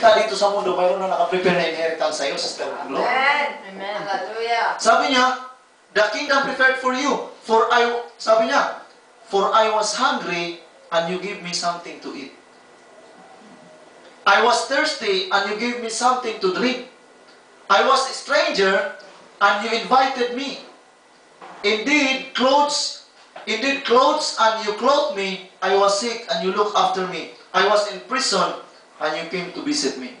ka dito sa mundo, mayroon na nakaprepare na inheritance sa'yo, Sister Glo. Amen. Amen. Hallelujah. Sabi niya, the kingdom prepared for you. For I, sabi niya, for I was hungry and you give me something to eat. I was thirsty and you gave me something to drink. I was a stranger and you invited me. Indeed, clothes, indeed clothes and you clothed me. I was sick and you looked after me. I was in prison and you came to visit me.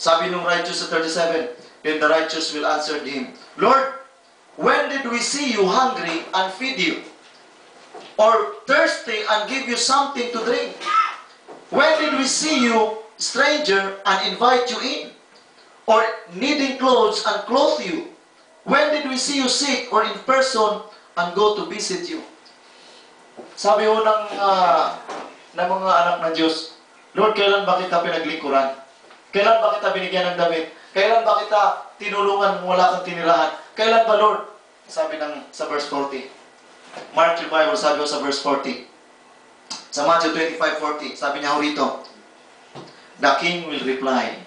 Sabi nung righteous sa 37, Then the righteous will answer him, Lord, when did we see you hungry and feed you? Or thirsty and give you something to drink? When did we see you stranger and invite you in? Or needing clothes and clothe you? When did we see you sick or in person and go to visit you? Sabi ho ng, ah, ng mga anak ng Diyos, Lord, kailan ba kita pinaglingkuran? Kailan ba kita binigyan ng damit? Kailan ba kita tinulungan kung wala kang tinirahan? Kailan ba, Lord? Sabi ng sa verse 40. Mark your Bible, sabi ko sa verse 40. Sa Matthew 25:40, sabi niya ho rito, The king will reply.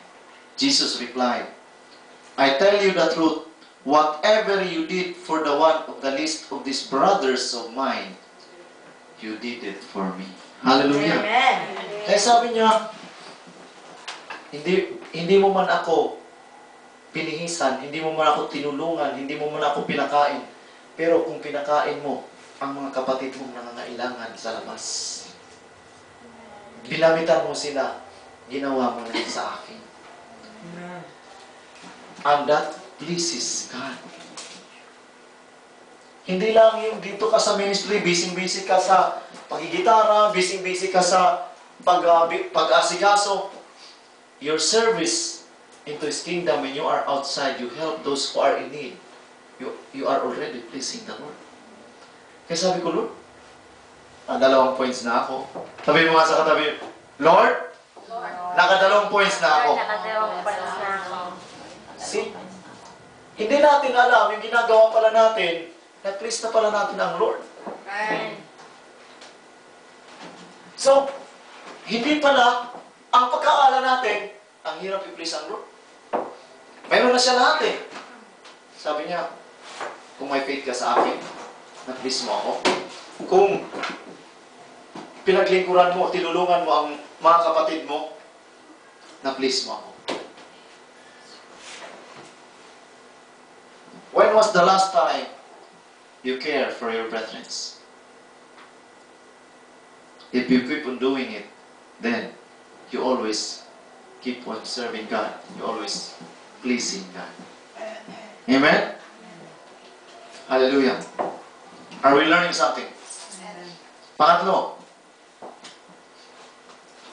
Jesus replied, I tell you the truth, whatever you did for the one of the least of these brothers of mine, you did it for me. Hallelujah. Amen. Kaya sabi niya, hindi, hindi mo man ako pinihisan, hindi mo man ako tinulungan, hindi mo man ako pinakain. Pero kung pinakain mo ang mga kapatid mong nangangailangan sa labas, bilamitan mo sila, ginawa mo na sa akin. And that pleases God. Hindi lang yung dito ka sa ministry, busy-busy ka sa pagigitara, busy-busy ka sa pag, uh, bi- pag-asikaso. Your service into His kingdom when you are outside, you help those who are in need. You, you are already pleasing the Lord. Kaya sabi ko, Lord, ah, dalawang points na ako. Sabi mo nga sa katabi, Lord, nakadalawang points na ako. Nakadalawang palas na ako. See? Hindi natin alam, yung ginagawa pala natin, na-please na pala natin ang Lord. Amen. So, hindi pala, ang pagkaala natin, ang hirap i-please ang Lord. Mayroon na siya lahat eh. Sabi niya, kung may faith ka sa akin, na-please mo ako. Kung pinaglingkuran mo, tinulungan mo ang mga kapatid mo, na-please mo ako. When was the last time you care for your brethren? If you keep on doing it, then you always keep on serving God. You always pleasing God. Amen? Hallelujah. Are we learning something? Pangatlo,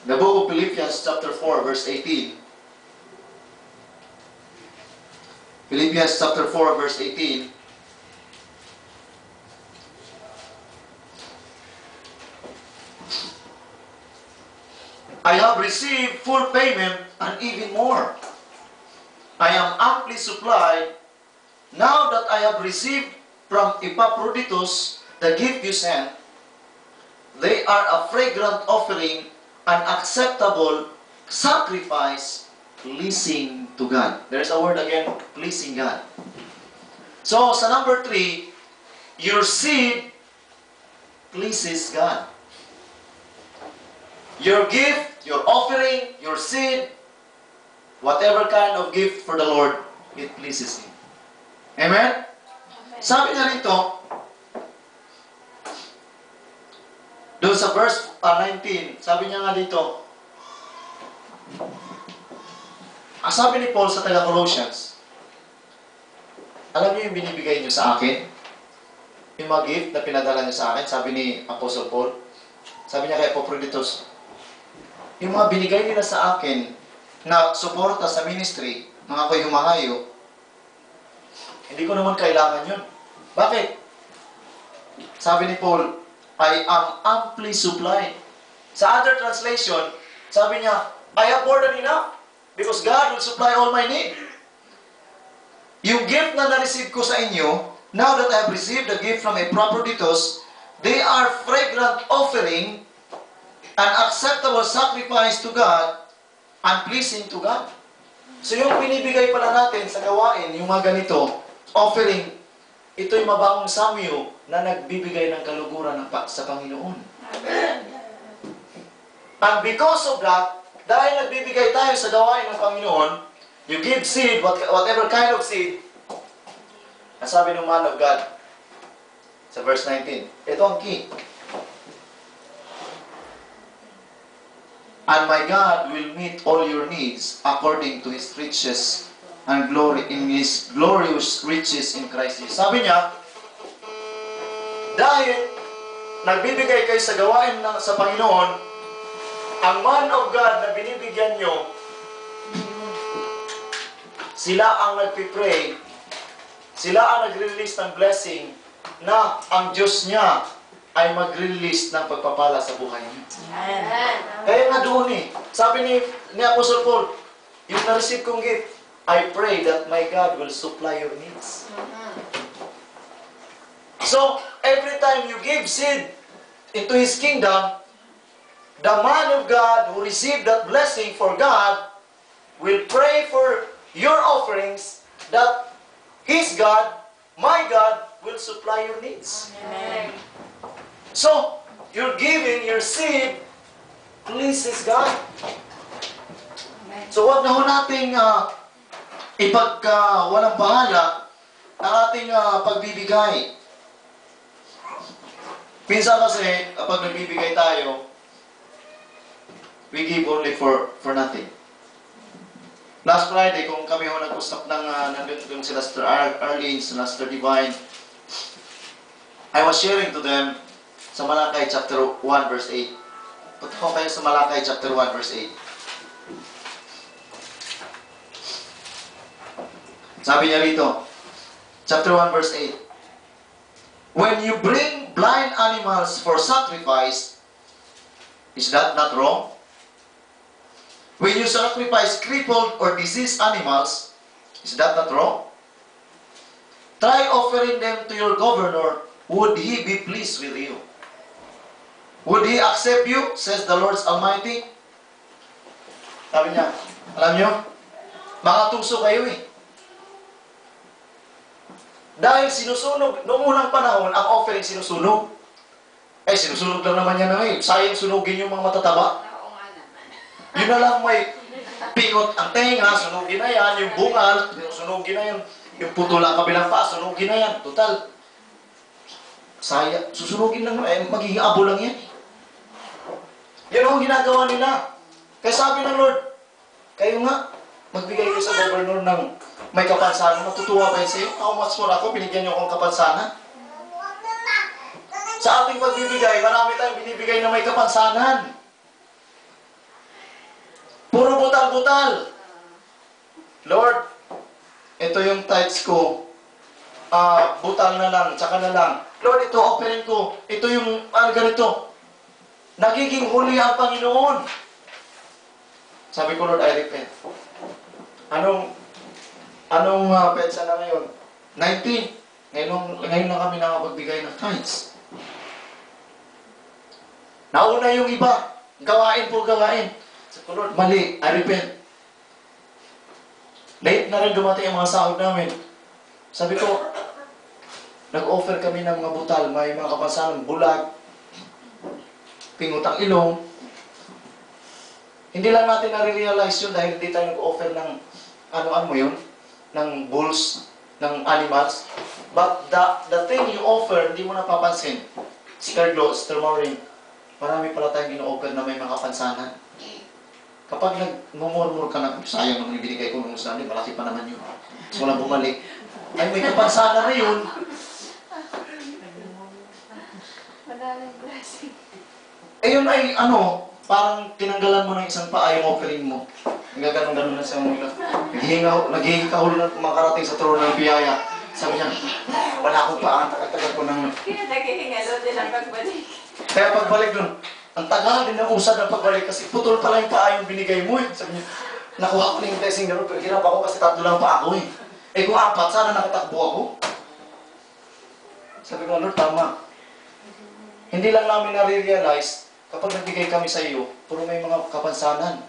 the book of Philippians chapter 4 verse 18. Philippians chapter 4 verse 18. I have received full payment and even more. I am amply supplied now that I have received from Epaphroditus the gift you sent. They are a fragrant offering, an acceptable sacrifice, pleasing to God. There's a word again, pleasing God. So, sa number three, your seed pleases God. Your gift, your offering, your seed, whatever kind of gift for the Lord, it pleases Him. Amen? Sabi niya rito, doon sa verse ah, 19, sabi niya nga dito, ang sabi ni Paul sa taga Colossians, alam niyo yung binibigay niyo sa akin? Yung mga gift na pinadala niyo sa akin, sabi ni Apostle Paul, sabi niya kay Epaphroditus, yung mga binigay nila sa akin na suporta sa ministry, nung ako'y humahayo, hindi ko naman kailangan yun. Bakit? Sabi ni Paul, I am amply supplied. Sa other translation, sabi niya, I have more than enough because God will supply all my need. Yung gift na na-receive ko sa inyo, now that I have received the gift from Epaphroditus, they are fragrant offering, an acceptable sacrifice to God, unpleasing to God. So yung binibigay pala natin sa gawain, yung mga ganito, offering, ito'y mabangong samyo na nagbibigay ng kaluguran ng pa- sa Panginoon. And because of that, dahil nagbibigay tayo sa gawain ng Panginoon, you give seed, what- whatever kind of seed, ang sabi ng man of God, sa verse 19, ito ang key. And my God will meet all your needs according to His riches and glory in His glorious riches in Christ Jesus. Sabi niya, dahil nagbibigay kayo sa gawain ng, sa Panginoon, ang man of God na binibigyan nyo, sila ang nagpipray, sila ang nagre-release ng blessing na ang Diyos niya ay mag-release ng pagpapala sa buhay niyo. Amen. Kaya nga doon eh, sabi ni, ni Apostle Paul, yung na-receive kong gift, I pray that my God will supply your needs. So, every time you give seed into His kingdom, the man of God who received that blessing for God will pray for your offerings that His God, my God, will supply your needs. Amen. So, your giving, your seed, pleases God. So, wag na ho nating uh, ipagka walang bahala ang ating ah, pagbibigay. Minsan kasi, kapag nagbibigay tayo, we give only for for nothing. Last Friday, kung kami ho nag-usap ng, uh, nandun dun si Lester Ar Arlene, si Lester Divine, I was sharing to them sa Malakay chapter 1 verse 8. Punta ko kayo sa Malakay chapter 1 verse 8. Sabi niya rito, chapter 1 verse 8. When you bring blind animals for sacrifice, is that not wrong? When you sacrifice crippled or diseased animals, is that not wrong? Try offering them to your governor. Would he be pleased with you? Would he accept you? Says the Lord Almighty. Sabi niya, alam niyo, mga tuso kayo eh. Dahil sinusunog, noong unang panahon, ang offering sinusunog. Eh, sinusunog lang naman yan na eh. Sayang sunugin yung mga matataba. Yun na lang may pingot ang tenga, sunugin na yan. Yung bungal, sunugin na yan. Yung putula kabilang pa, sunugin na yan. Total. Saya, susunugin lang, eh, magiging abo lang yan. eh. Yan ang ginagawa nila. Kaya sabi ng Lord, kayo nga, magbigay kayo sa governor ng may kapansanan. Matutuwa kayo sa iyo. How much more ako, binigyan niyo akong kapansanan. Sa ating pagbibigay, marami tayong binibigay na may kapansanan. Puro butal-butal. Lord, ito yung tithes ko. Ah, butal na lang, tsaka na lang. Lord, ito offering ko. Ito yung ano ganito. Nagiging huli ang Panginoon. Sabi ko, Lord, I repent. Anong anong uh, petsa na ngayon? 19. Ngayon, ngayon lang kami nakapagbigay ng tithes. Nauna yung iba. Gawain po gawain. Sabi ko, Lord, mali. I repent. Late na rin dumating ang mga sahod namin. Sabi ko, nag-offer kami ng mga butal. May mga kapansanan, bulag, pingutang ilong. Hindi lang natin nare-realize yun dahil hindi tayo nag-offer ng ano-ano mo yun, ng bulls, ng animals. But the, the thing you offer, hindi mo napapansin. Sister Glo, Sister Maureen, marami pala tayong ino-offer na may mga kapansanan. Kapag nag-murmur ka na, sayang naman yung binigay ko nung Sunday, malaki pa naman yun. So wala bumalik. Ay, may kapansanan na yun. Madaling blessing. Ayun ay ano, parang tinanggalan mo ng isang paa yung offering mo. Nagaganon-ganon na siya mo nila. Naghihinga, naghihinga na makarating sa trono ng biyaya. Sabi niya, wala akong paa, ang tagal-tagal ko ng... Kaya naghihingalo din ang pagbalik. Kaya pagbalik doon, ang tagal din ng usad ng pagbalik kasi putol pala yung paa yung binigay mo eh. Sabi niya, nakuha ko na yung blessing na ron, pero hirap ako kasi tatlo lang pa ako eh. Eh kung apat, sana nakatakbo ako. Sabi ko, Lord, tama. Hindi lang namin nare-realize, kapag nagbigay kami sa iyo, puro may mga kapansanan.